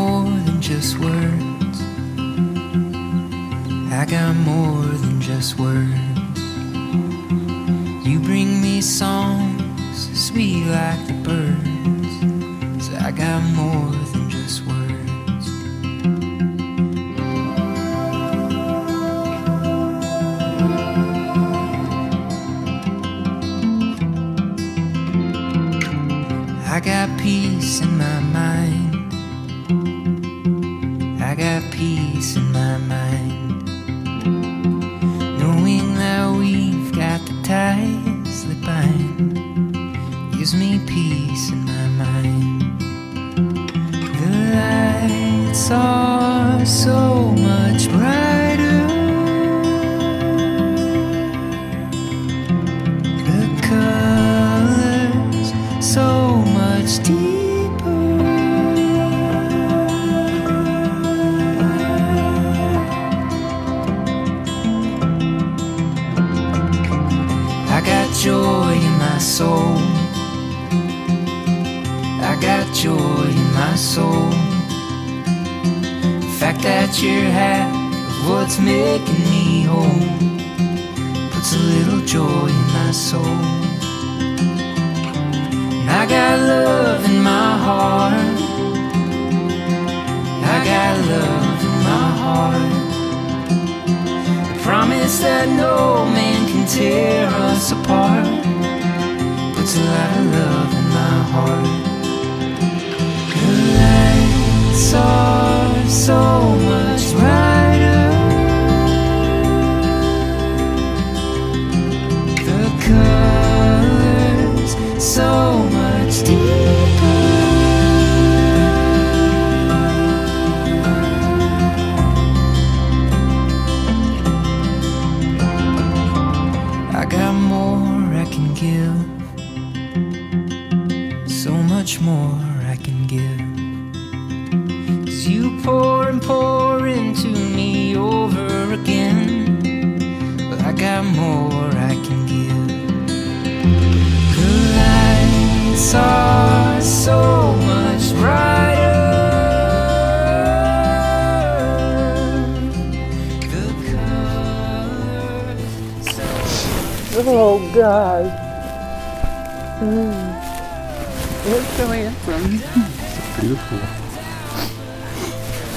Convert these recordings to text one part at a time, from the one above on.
more than just words. I got more than just words. You bring me songs sweet like the birds. So I got more than just words. I got peace in my mind. Got peace in my mind. Knowing that we've got the ties that bind gives me peace in my mind. Soul. The fact that you're half of what's making me whole puts a little joy in my soul. And I got love in my heart. I got love in my heart. The promise that no man can tear us apart puts a lot of love in my heart. Cause you pour and pour into me over again. Well, I got more I can give. The lights are so much brighter. The colors so Oh God. Mm. It's so handsome. Beautiful.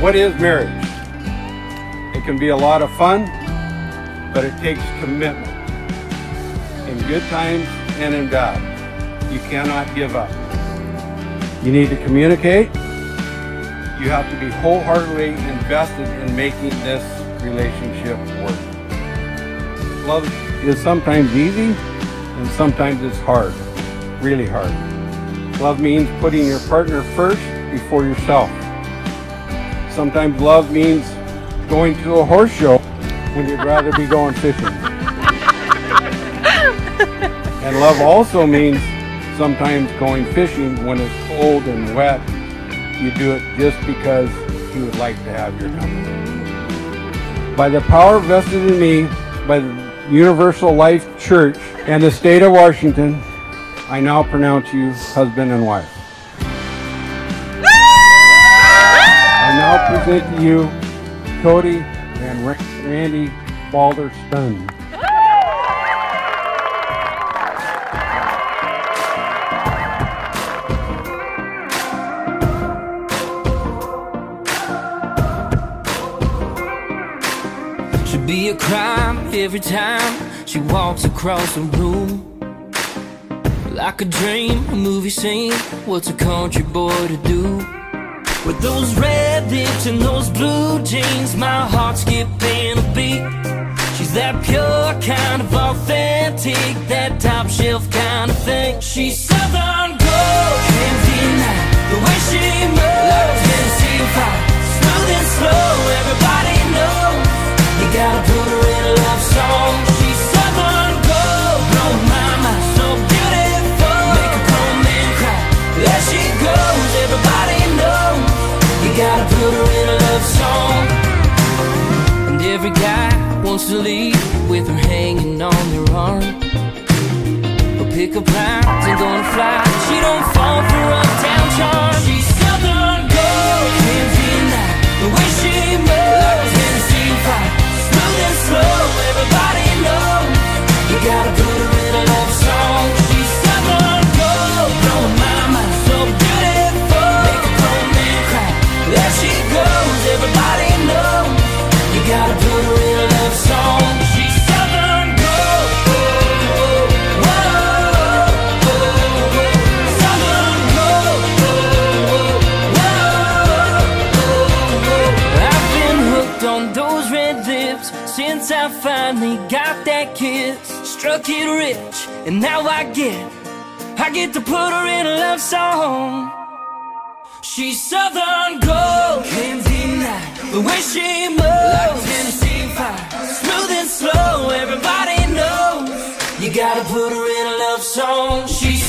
What is marriage? It can be a lot of fun, but it takes commitment. In good times and in bad, you cannot give up. You need to communicate. You have to be wholeheartedly invested in making this relationship work. Love is sometimes easy and sometimes it's hard, really hard. Love means putting your partner first before yourself. Sometimes love means going to a horse show when you'd rather be going fishing. And love also means sometimes going fishing when it's cold and wet. You do it just because you would like to have your company. By the power vested in me by the Universal Life Church and the state of Washington, I now pronounce you husband and wife. I now present to you Cody and Randy Balderston. Should be a crime every time she walks across the room. Like a dream, a movie scene. What's a country boy to do? With those red lips and those blue jeans, my heart's skipping a beat. She's that pure kind of authentic, that top shelf kind of thing. She's wants with her hanging on their arm. But pickup lines ain't gonna fly. She don't fall for uptown charm. She's Southern gold, can't deny the way she I finally got that kiss. Struck it rich, and now I get, I get to put her in a love song. She's Southern gold, can't deny the way she moves. Like Tennessee fire, smooth and slow. Everybody knows you gotta put her in a love song. She's